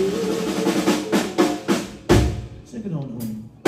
Second Sing it on, Wayne.